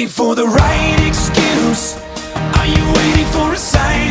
waiting for the right excuse? Are you waiting for a sign?